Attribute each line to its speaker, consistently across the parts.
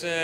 Speaker 1: Yes.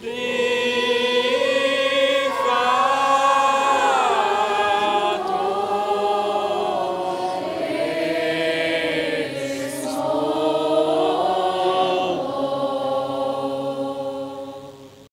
Speaker 1: Three.